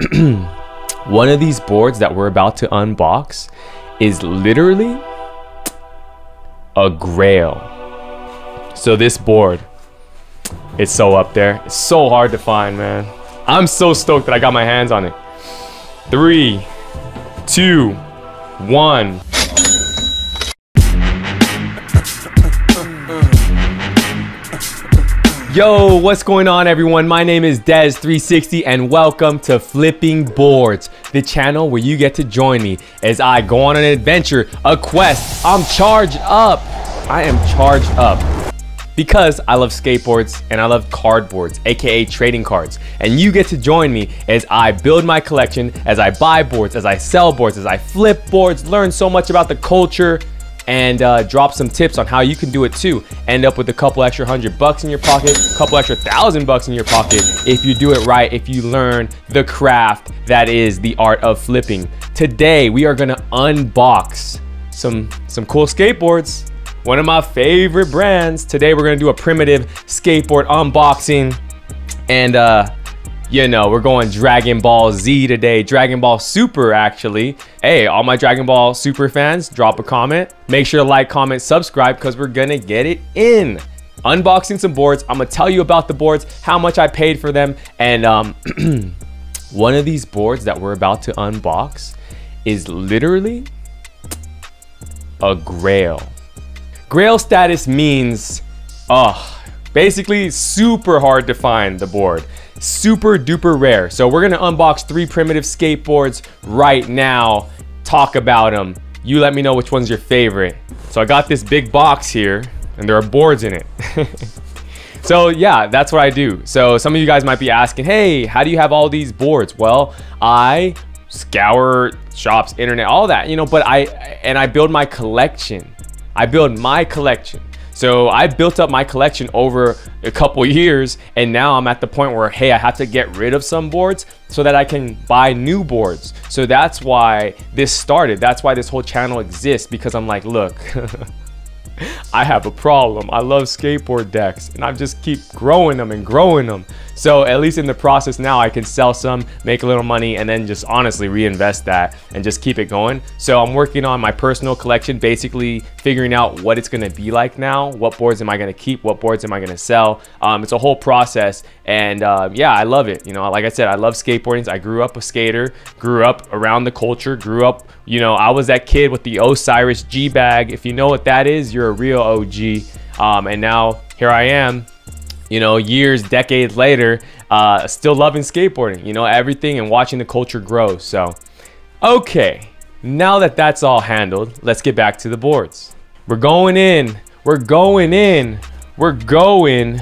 one of these boards that we're about to unbox is literally a grail. So this board, it's so up there. It's so hard to find, man. I'm so stoked that I got my hands on it. Three, two, one. Yo, what's going on everyone? My name is Dez360 and welcome to Flipping Boards, the channel where you get to join me as I go on an adventure, a quest. I'm charged up. I am charged up because I love skateboards and I love cardboards, aka trading cards. And you get to join me as I build my collection, as I buy boards, as I sell boards, as I flip boards, learn so much about the culture, and uh, drop some tips on how you can do it too. End up with a couple extra hundred bucks in your pocket, a couple extra thousand bucks in your pocket if you do it right, if you learn the craft that is the art of flipping. Today, we are gonna unbox some, some cool skateboards. One of my favorite brands. Today, we're gonna do a primitive skateboard unboxing. And uh, you know, we're going Dragon Ball Z today, Dragon Ball Super actually. Hey, all my Dragon Ball Super fans, drop a comment. Make sure to like, comment, subscribe because we're gonna get it in. Unboxing some boards. I'm gonna tell you about the boards, how much I paid for them, and um, one of these boards that we're about to unbox is literally a grail. Grail status means, oh, basically super hard to find the board super duper rare. So we're gonna unbox three primitive skateboards right now, talk about them. You let me know which one's your favorite. So I got this big box here and there are boards in it. so yeah, that's what I do. So some of you guys might be asking, hey, how do you have all these boards? Well, I scour shops, internet, all that, you know, but I, and I build my collection. I build my collection. So I built up my collection over a couple years and now I'm at the point where, hey, I have to get rid of some boards so that I can buy new boards. So that's why this started. That's why this whole channel exists because I'm like, look, I have a problem. I love skateboard decks and I just keep growing them and growing them. So at least in the process now, I can sell some, make a little money, and then just honestly reinvest that and just keep it going. So I'm working on my personal collection, basically figuring out what it's gonna be like now. What boards am I gonna keep? What boards am I gonna sell? Um, it's a whole process. And uh, yeah, I love it. You know, like I said, I love skateboarding. I grew up a skater, grew up around the culture, grew up, you know, I was that kid with the Osiris G bag. If you know what that is, you're a real OG. Um, and now here I am, you know, years, decades later, uh, still loving skateboarding, you know, everything and watching the culture grow. So, okay, now that that's all handled, let's get back to the boards. We're going in, we're going in, we're going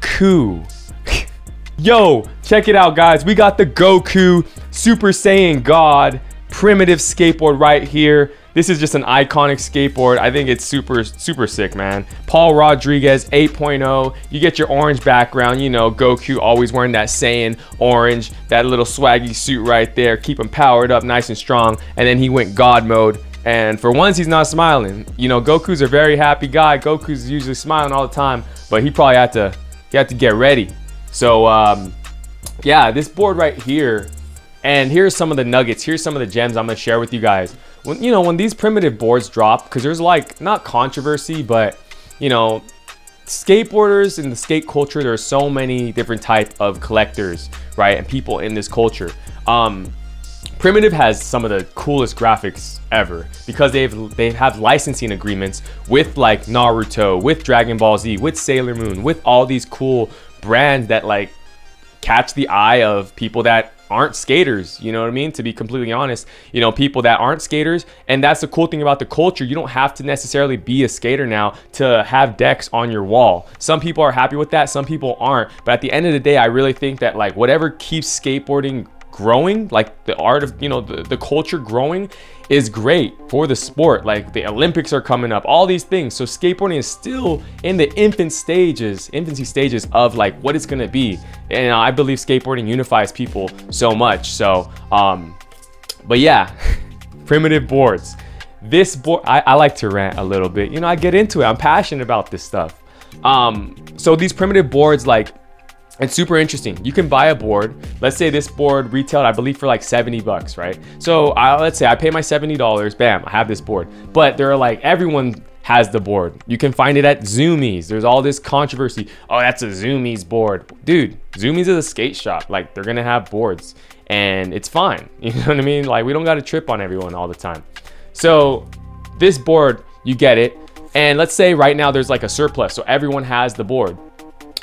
coup. Yo, check it out, guys. We got the Goku Super Saiyan God primitive skateboard right here. This is just an iconic skateboard. I think it's super, super sick, man. Paul Rodriguez 8.0. You get your orange background. You know, Goku always wearing that Saiyan orange, that little swaggy suit right there. Keep him powered up nice and strong. And then he went God mode. And for once, he's not smiling. You know, Goku's a very happy guy. Goku's usually smiling all the time, but he probably had to, he had to get ready. So, um, yeah, this board right here, and here's some of the nuggets. Here's some of the gems I'm gonna share with you guys when you know when these primitive boards drop because there's like not controversy but you know skateboarders in the skate culture there are so many different type of collectors right and people in this culture. Um primitive has some of the coolest graphics ever because they've they have licensing agreements with like naruto with dragon ball z with sailor moon with all these cool brands that like catch the eye of people that aren't skaters you know what i mean? To be completely honest you know people that aren't skaters and that's the cool thing about the culture you don't have to necessarily be a skater now to have decks on your wall. Some people are happy with that some people aren't but at the end of the day i really think that like whatever keeps skateboarding growing like the art of you know the, the culture growing is great for the sport. Like the olympics are coming up all these things. So skateboarding is still in the infant stages infancy stages of like what it's to be. And i believe skateboarding unifies people so much. So um but yeah primitive boards. This board I, I like to rant a little bit. You know i get into it. I'm passionate about this stuff. Um so these primitive boards like it's super interesting. You can buy a board. Let's say this board retailed, I believe, for like 70 bucks, right? So uh, let's say I pay my $70. Bam, I have this board. But there are like everyone has the board. You can find it at Zumiez. There's all this controversy. Oh, that's a Zumiez board. Dude, Zumiez is a skate shop. Like they're gonna have boards and it's fine. You know what I mean? Like we don't gotta trip on everyone all the time. So this board, you get it. And let's say right now there's like a surplus. So everyone has the board.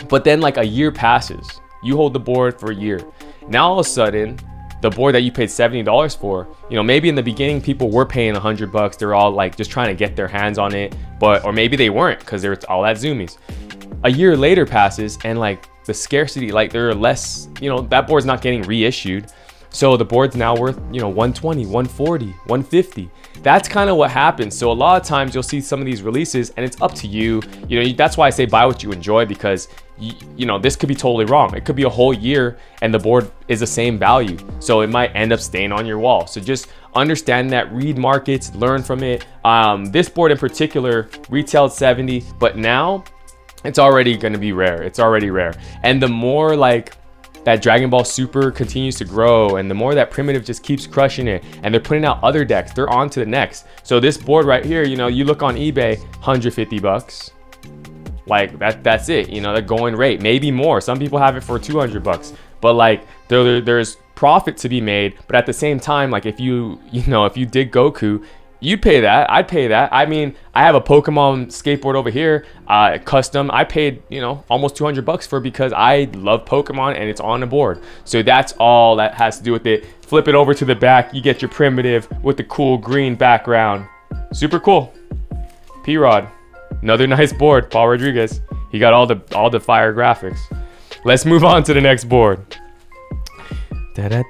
But then like a year passes. You hold the board for a year. Now all of a sudden, the board that you paid $70 for, you know, maybe in the beginning people were paying 100 bucks. They're all like just trying to get their hands on it, but or maybe they weren't because they're all at Zumiez. A year later passes and like the scarcity, like there are less, you know, that board's not getting reissued. So the board's now worth, you know, 120, 140, 150. That's kind of what happens. So a lot of times you'll see some of these releases and it's up to you. You know, that's why I say buy what you enjoy because you, you know, this could be totally wrong. It could be a whole year and the board is the same value. So it might end up staying on your wall. So just understand that, read markets, learn from it. Um, this board in particular retailed 70, but now it's already going to be rare. It's already rare. And the more like that Dragon Ball Super continues to grow and the more that Primitive just keeps crushing it and they're putting out other decks, they're on to the next. So this board right here, you know, you look on eBay, 150 bucks. Like that that's it, you know, the going rate, maybe more. Some people have it for 200 bucks. But like there, there's profit to be made, but at the same time, like if you, you know, if you did Goku, You'd pay that. I'd pay that. I mean, I have a Pokemon skateboard over here, uh, custom. I paid, you know, almost 200 bucks for because I love Pokemon and it's on the board. So that's all that has to do with it. Flip it over to the back. You get your primitive with the cool green background. Super cool. P-Rod. Another nice board. Paul Rodriguez. He got all the all the fire graphics. Let's move on to the next board. Da -da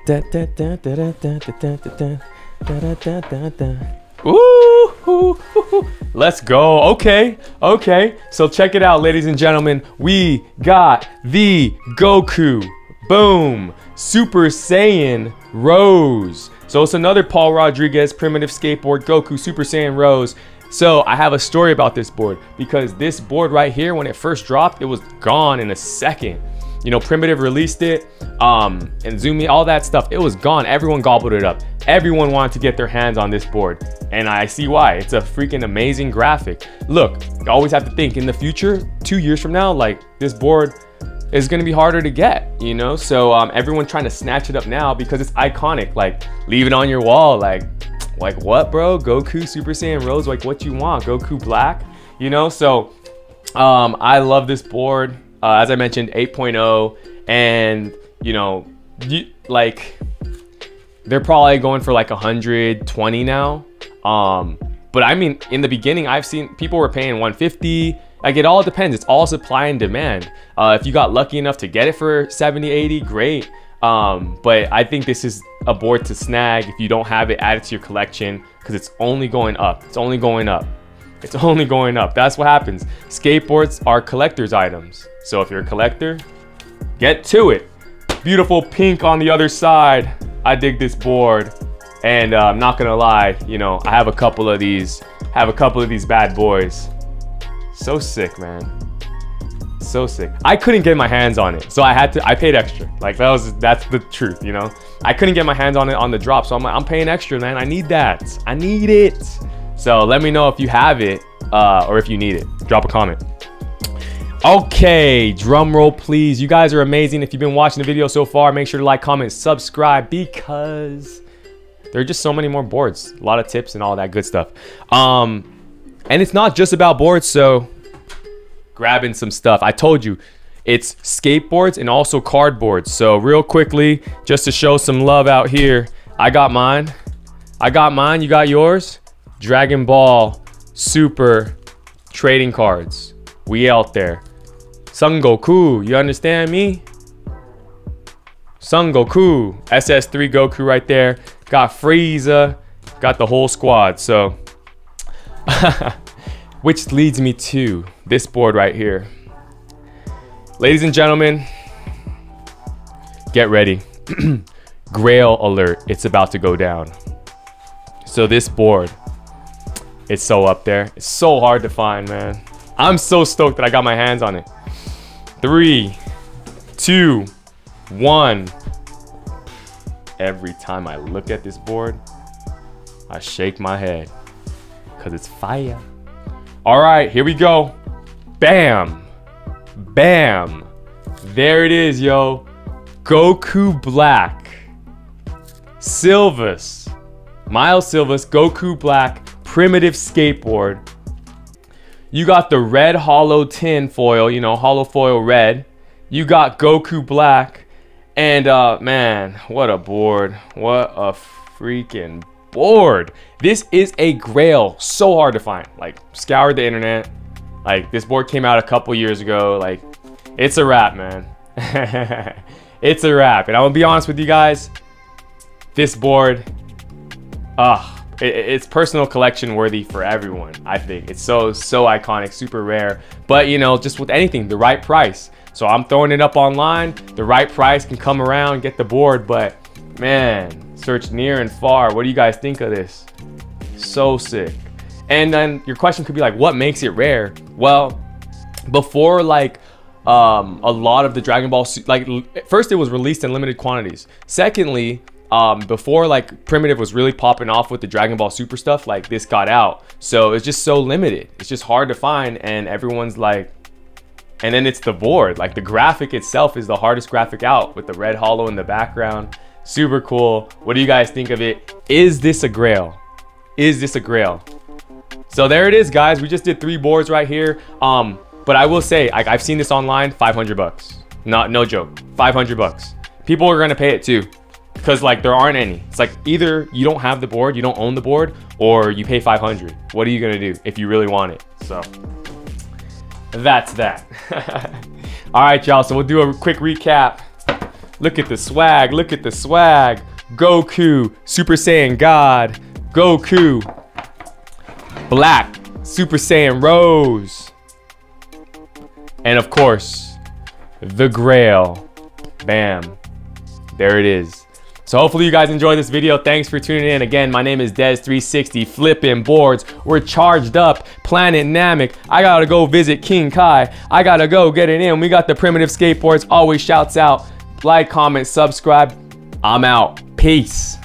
-da Ooh, let's go. Okay, okay. So check it out, ladies and gentlemen. We got the Goku. Boom. Super Saiyan Rose. So it's another Paul Rodriguez primitive skateboard Goku Super Saiyan Rose. So I have a story about this board because this board right here, when it first dropped, it was gone in a second. You know, Primitive released it, um, and Zumi, all that stuff, it was gone. Everyone gobbled it up. Everyone wanted to get their hands on this board, and I see why. It's a freaking amazing graphic. Look, you always have to think in the future, two years from now, like this board is gonna be harder to get, you know? So um, everyone trying to snatch it up now because it's iconic. Like, leave it on your wall. Like, like what, bro? Goku Super Saiyan Rose, like what you want? Goku Black, you know? So um, I love this board uh, as I mentioned, 8.0, and you know, you, like they're probably going for like 120 now. Um, but I mean, in the beginning, I've seen people were paying 150. Like it all depends. It's all supply and demand. Uh, if you got lucky enough to get it for 70, 80, great. Um, but I think this is a board to snag if you don't have it added to your collection because it's only going up. It's only going up. It's only going up. That's what happens. Skateboards are collector's items. So if you're a collector, get to it. Beautiful pink on the other side. I dig this board. And uh, I'm not gonna lie, you know, I have a couple of these, have a couple of these bad boys. So sick, man. So sick. I couldn't get my hands on it, so I had to. I paid extra. Like that was that's the truth, you know. I couldn't get my hands on it on the drop, so I'm like, I'm paying extra, man. I need that. I need it. So let me know if you have it uh, or if you need it. Drop a comment. Okay, drum roll please. You guys are amazing. If you've been watching the video so far, make sure to like, comment, subscribe because there are just so many more boards. A lot of tips and all that good stuff. Um, and it's not just about boards, so grabbing some stuff. I told you, it's skateboards and also cardboards. So real quickly, just to show some love out here, I got mine. I got mine, you got yours? Dragon Ball Super trading cards. We out there. Son Goku, you understand me? Son Goku, SS3 Goku right there. Got Frieza, got the whole squad. So, which leads me to this board right here. Ladies and gentlemen, get ready. Grail alert, it's about to go down. So this board, it's so up there. It's so hard to find, man. I'm so stoked that I got my hands on it. Three, two, one. Every time I look at this board, I shake my head because it's fire. All right, here we go. Bam. Bam. There it is, yo. Goku Black. Silvas. Miles Silvas, Goku Black, primitive skateboard. You got the red holo tin foil, you know, holo foil red. You got Goku Black. And uh man, what a board. What a freaking board. This is a grail. So hard to find. Like, scoured the internet. Like, this board came out a couple years ago. Like, it's a wrap, man. it's a wrap. And I'm gonna be honest with you guys. This board, it, it's personal collection worthy for everyone. I think it's so so iconic, super rare. But you know, just with anything, the right price. So I'm throwing it up online. The right price can come around, get the board. But man, search near and far. What do you guys think of this? So sick. And then your question could be like, what makes it rare? Well, before like um, a lot of the Dragon Ball, like first it was released in limited quantities. Secondly, um, before like Primitive was really popping off with the Dragon Ball Super stuff, like this got out. So it's just so limited. It's just hard to find, and everyone's like, and then it's the board. Like the graphic itself is the hardest graphic out with the red holo in the background. Super cool. What do you guys think of it? Is this a grail? Is this a grail? So there it is, guys. We just did three boards right here. Um, but I will say, like I've seen this online, 500 bucks. Not no joke, 500 bucks. People are gonna pay it too, because like there aren't any. It's like either you don't have the board, you don't own the board, or you pay 500. What are you gonna do if you really want it? So that's that. All right, y'all. So we'll do a quick recap. Look at the swag. Look at the swag. Goku, Super Saiyan God. Goku, Black, Super Saiyan Rose. And of course, the Grail. Bam. There it is. So hopefully you guys enjoyed this video. Thanks for tuning in. Again, my name is Dez360, flipping boards. We're charged up, Planet Namek. I gotta go visit King Kai. I gotta go get it in. We got the primitive skateboards. Always shouts out. Like, comment, subscribe. I'm out. Peace.